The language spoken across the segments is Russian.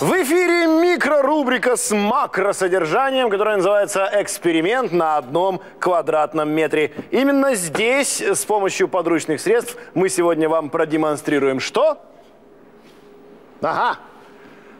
В эфире микрорубрика с макросодержанием, которая называется «Эксперимент на одном квадратном метре». Именно здесь с помощью подручных средств мы сегодня вам продемонстрируем что? Ага,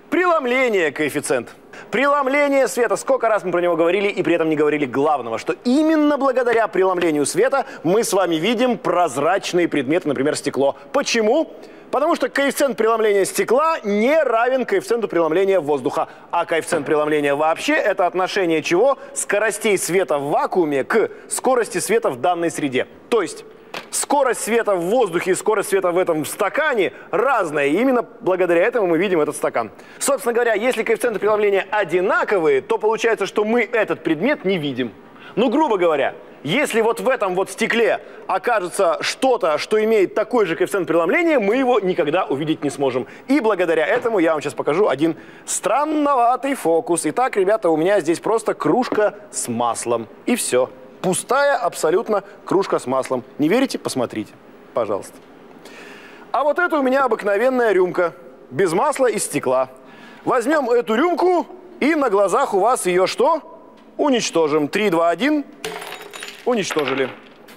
преломление коэффициент. Преломление света. Сколько раз мы про него говорили и при этом не говорили главного, что именно благодаря преломлению света мы с вами видим прозрачные предметы, например, стекло. Почему? Потому что коэффициент преломления стекла не равен коэффициенту преломления воздуха. А коэффициент преломления вообще это отношение чего? Скоростей света в вакууме к скорости света в данной среде. То есть скорость света в воздухе и скорость света в этом стакане разная. И именно благодаря этому мы видим этот стакан. Собственно говоря, если коэффициенты преломления одинаковые, то получается, что мы этот предмет не видим. Ну, грубо говоря, если вот в этом вот стекле окажется что-то, что имеет такой же коэффициент преломления, мы его никогда увидеть не сможем. И благодаря этому я вам сейчас покажу один странноватый фокус. Итак, ребята, у меня здесь просто кружка с маслом. И все. Пустая абсолютно кружка с маслом. Не верите? Посмотрите, пожалуйста. А вот это у меня обыкновенная рюмка. Без масла и стекла. Возьмем эту рюмку и на глазах у вас ее что? Уничтожим. 3, 2, 1. Уничтожили.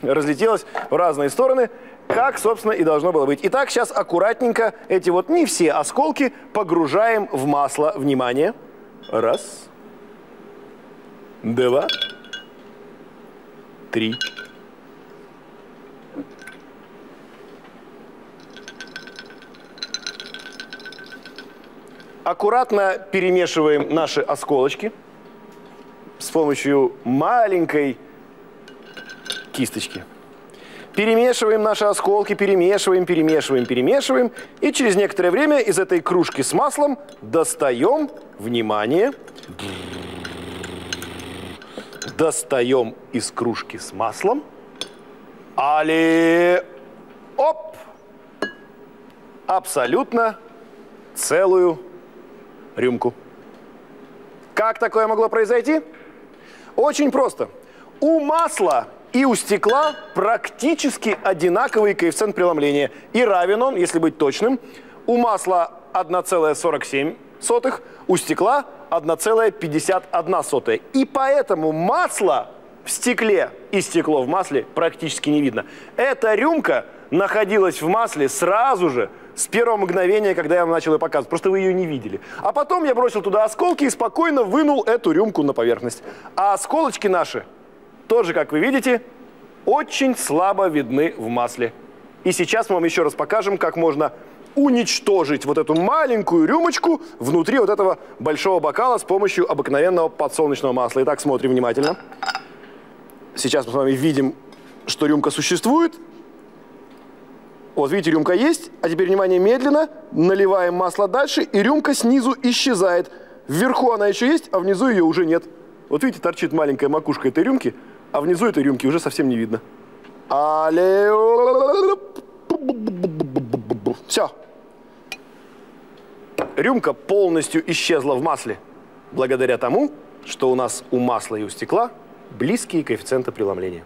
Разлетелась в разные стороны, как, собственно, и должно было быть. Итак, сейчас аккуратненько эти вот не все осколки погружаем в масло. Внимание. Раз. Два три. Аккуратно перемешиваем наши осколочки с помощью маленькой кисточки. Перемешиваем наши осколки, перемешиваем, перемешиваем, перемешиваем. И через некоторое время из этой кружки с маслом достаем, внимание, достаем из кружки с маслом. Али, оп, абсолютно целую рюмку. Как такое могло произойти? Очень просто. У масла и у стекла практически одинаковый коэффициент преломления. И равен он, если быть точным, у масла 1,47, у стекла 1,51. И поэтому масло в стекле и стекло в масле практически не видно. Эта рюмка находилась в масле сразу же, с первого мгновения, когда я вам начал ее показывать. Просто вы ее не видели. А потом я бросил туда осколки и спокойно вынул эту рюмку на поверхность. А осколочки наши, тоже, как вы видите, очень слабо видны в масле. И сейчас мы вам еще раз покажем, как можно уничтожить вот эту маленькую рюмочку внутри вот этого большого бокала с помощью обыкновенного подсолнечного масла. Итак, смотрим внимательно. Сейчас мы с вами видим, что рюмка существует. Вот видите, рюмка есть. А теперь, внимание, медленно наливаем масло дальше, и рюмка снизу исчезает. Вверху она еще есть, а внизу ее уже нет. Вот видите, торчит маленькая макушка этой рюмки, а внизу этой рюмки уже совсем не видно. Все. Рюмка полностью исчезла в масле, благодаря тому, что у нас у масла и у стекла близкие коэффициенты преломления.